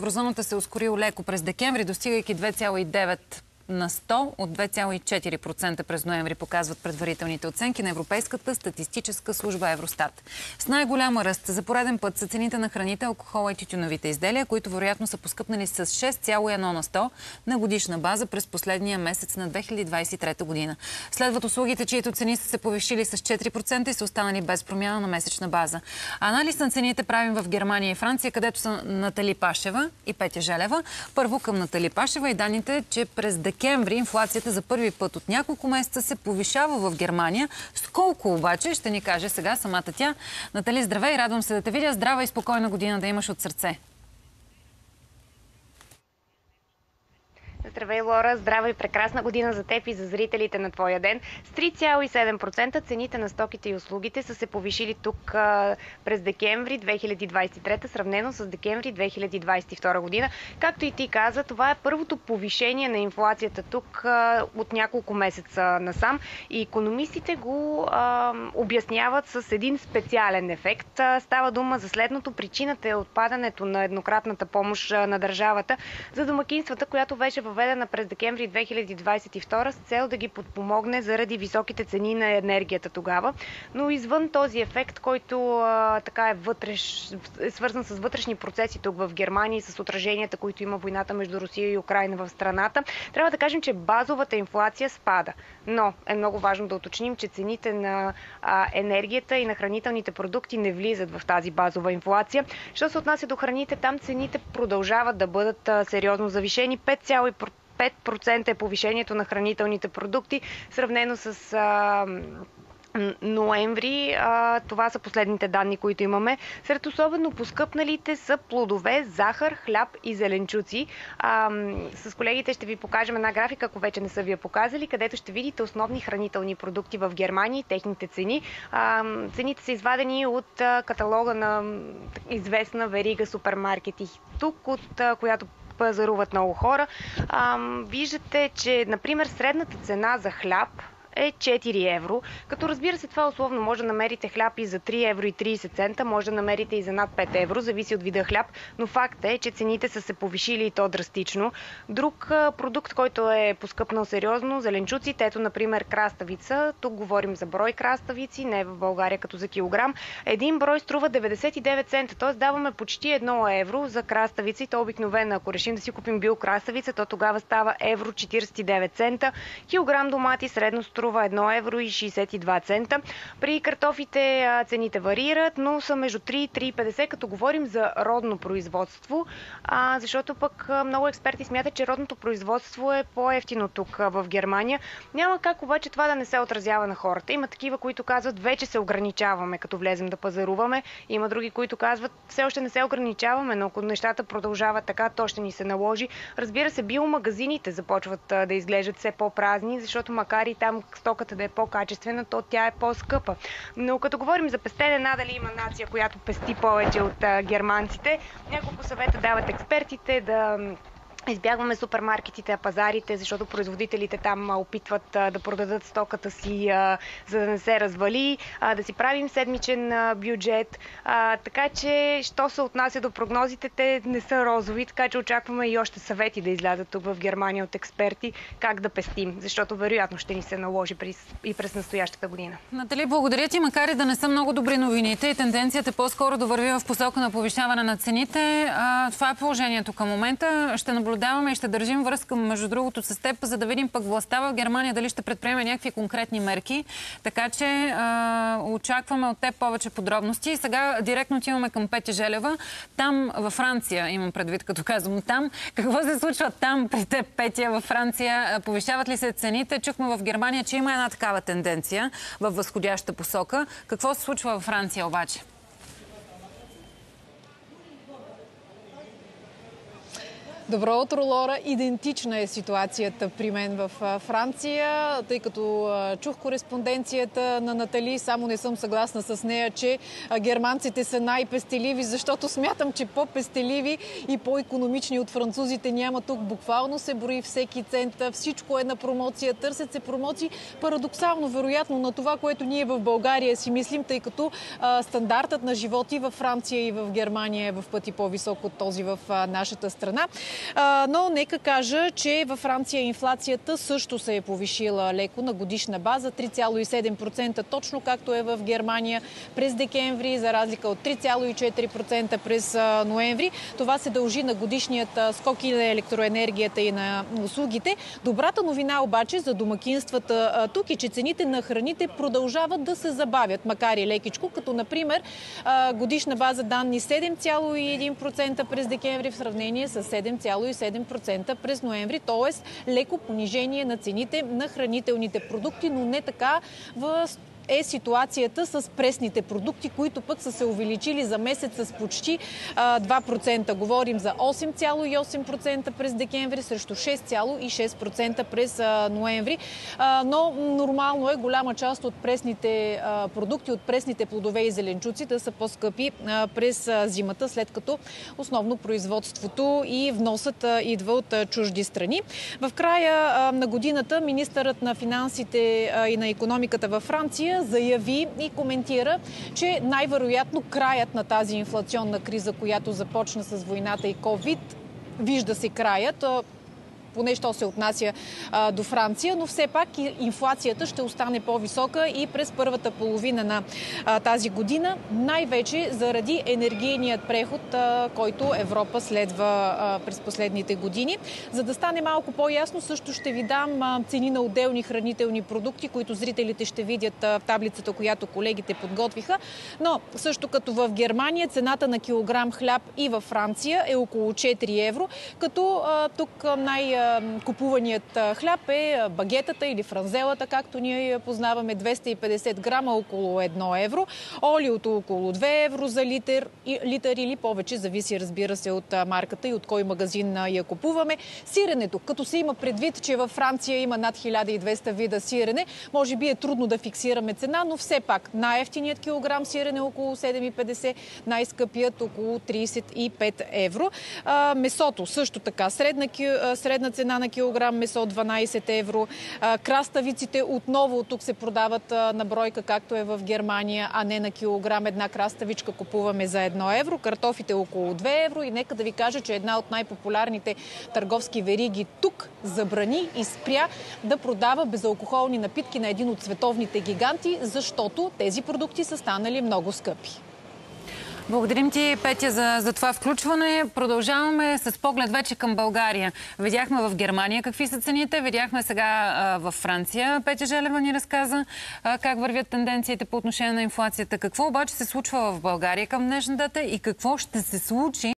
Еврозоната се ускорил леко през декември, достигайки 2,9 на 100 от 2,4% през ноември показват предварителните оценки на Европейската статистическа служба Евростат. С най-голяма ръст за пореден път са цените на храните, алкохола и тютюновите изделия, които вероятно са поскъпнали с 6,1 на 100 на годишна база през последния месец на 2023 година. Следват услугите, чието цени са се повишили с 4% и са останали без промяна на месечна база. Анализ на цените правим в Германия и Франция, където са Натали Пашева и Петя Желева. Първо към Натали Пашева и данните, че през декември декември инфлацията за първи път от няколко месеца се повишава в Германия. С колко обаче ще ни каже сега самата тя. Натали, здравей, радвам се да те видя. Здрава и спокойна година да имаш от сърце. Здравей, Лора! Здрава и прекрасна година за теб и за зрителите на твоя ден. С 3,7% цените на стоките и услугите са се повишили тук а, през декември 2023, сравнено с декември 2022 година. Както и ти каза, това е първото повишение на инфлацията тук а, от няколко месеца насам и економистите го а, обясняват с един специален ефект. Става дума за следното. Причината е отпадането на еднократната помощ на държавата за домакинствата, която беше въведена въведена през декември 2022 с цел да ги подпомогне заради високите цени на енергията тогава. Но извън този ефект, който а, така е, вътреш, е свързан с вътрешни процеси тук в Германия и с отраженията, които има войната между Русия и Украина в страната, трябва да кажем, че базовата инфлация спада. Но е много важно да уточним, че цените на а, енергията и на хранителните продукти не влизат в тази базова инфлация. Що се отнася до храните, там цените продължават да бъдат а, сериозно завишени. 5% е повишението на хранителните продукти, сравнено с а, ноември. А, това са последните данни, които имаме. Сред особено поскъпналите са плодове, захар, хляб и зеленчуци. А, с колегите ще ви покажем една графика, ако вече не са ви я показали, където ще видите основни хранителни продукти в Германия и техните цени. А, цените са извадени от каталога на известна верига супермаркети тук, от която пазаруват много хора. А, виждате, че, например, средната цена за хляб е 4 евро. Като разбира се, това условно може да намерите хляб и за 3 евро и 30 цента, може да намерите и за над 5 евро, зависи от вида хляб, но факт е, че цените са се повишили и то драстично. Друг продукт, който е поскъпнал сериозно, зеленчуците, ето например краставица, тук говорим за брой краставици, не в България като за килограм. Един брой струва 99 цента, т.е. даваме почти 1 евро за краставица и то обикновено, ако решим да си купим бил краставица, то тогава става евро 49 цента. Килограм домати средно струва струва 1 евро и 62 цента. При картофите цените варират, но са между 3 и 3,50, като говорим за родно производство, защото пък много експерти смятат, че родното производство е по-ефтино тук в Германия. Няма как обаче това да не се отразява на хората. Има такива, които казват, вече се ограничаваме, като влезем да пазаруваме. Има други, които казват, все още не се ограничаваме, но ако нещата продължават така, то ще ни се наложи. Разбира се, биомагазините започват да изглеждат все по-празни, защото макар и там стоката да е по-качествена, то тя е по-скъпа. Но като говорим за пестене, надали има нация, която пести повече от германците. Няколко съвета дават експертите да Избягваме супермаркетите, пазарите, защото производителите там опитват да продадат стоката си, за да не се развали, да си правим седмичен бюджет. Така че, що се отнася до прогнозите, те не са розови, така че очакваме и още съвети да излязат тук в Германия от експерти как да пестим, защото вероятно ще ни се наложи и през настоящата година. Натали, благодаря ти, макар и да не са много добри новините и тенденцията по-скоро да върви в посока на повишаване на цените. Това е положението към момента. Ще наблюдаваме наблюдаваме и ще държим връзка, между другото, с теб, за да видим пък властта в Германия дали ще предприеме някакви конкретни мерки. Така че а, очакваме от теб повече подробности. И сега директно отиваме към Петя Желева. Там, във Франция, имам предвид, като казвам там. Какво се случва там при теб, Петя, във Франция? Повишават ли се цените? Чухме в Германия, че има една такава тенденция в възходяща посока. Какво се случва във Франция обаче? Добро утро, Лора. Идентична е ситуацията при мен в Франция, тъй като чух кореспонденцията на Натали. Само не съм съгласна с нея, че германците са най-пестеливи, защото смятам, че по-пестеливи и по-економични от французите няма тук. Буквално се брои всеки цент, всичко е на промоция, търсят се промоции. Парадоксално, вероятно, на това, което ние в България си мислим, тъй като стандартът на живот и във Франция и в Германия е в пъти по-висок от този в нашата страна. Но нека кажа, че във Франция инфлацията също се е повишила леко на годишна база 3,7%, точно както е в Германия през декември, за разлика от 3,4% през ноември. Това се дължи на годишният скок и на електроенергията и на услугите. Добрата новина обаче за домакинствата тук е, че цените на храните продължават да се забавят, макар и лекичко, като например годишна база данни 7,1% през декември в сравнение с 7,7% през ноември, т.е. леко понижение на цените на хранителните продукти, но не така в е ситуацията с пресните продукти, които пък са се увеличили за месец с почти 2%. Говорим за 8,8% през декември срещу 6,6% през ноември. Но нормално е голяма част от пресните продукти, от пресните плодове и зеленчуци да са по-скъпи през зимата, след като основно производството и вносът идва от чужди страни. В края на годината министърът на финансите и на економиката във Франция заяви и коментира, че най-вероятно краят на тази инфлационна криза, която започна с войната и COVID, вижда се краят поне що се отнася а, до Франция, но все пак инфлацията ще остане по-висока и през първата половина на а, тази година, най-вече заради енергийният преход, а, който Европа следва а, през последните години. За да стане малко по-ясно, също ще ви дам а, цени на отделни хранителни продукти, които зрителите ще видят а, в таблицата, която колегите подготвиха. Но също като в Германия цената на килограм хляб и във Франция е около 4 евро, като а, тук най- купуваният хляб е багетата или франзелата, както ние я познаваме, 250 грама около 1 евро, олиото около 2 евро за литър, литър или повече, зависи разбира се от марката и от кой магазин я купуваме. Сиренето, като се има предвид, че във Франция има над 1200 вида сирене, може би е трудно да фиксираме цена, но все пак най-ефтиният килограм сирене е около 7,50, най-скъпият около 35 евро. месото също така, средна, средна цена на килограм месо 12 евро. Краставиците отново тук се продават на бройка, както е в Германия, а не на килограм. Една краставичка купуваме за 1 евро. Картофите около 2 евро. И нека да ви кажа, че една от най-популярните търговски вериги тук забрани и спря да продава безалкохолни напитки на един от световните гиганти, защото тези продукти са станали много скъпи. Благодарим ти, Петя, за, за това включване. Продължаваме с поглед вече към България. Видяхме в Германия какви са цените, видяхме сега а, в Франция. Петя Желева ни разказа а, как вървят тенденциите по отношение на инфлацията. Какво обаче се случва в България към днешна дата и какво ще се случи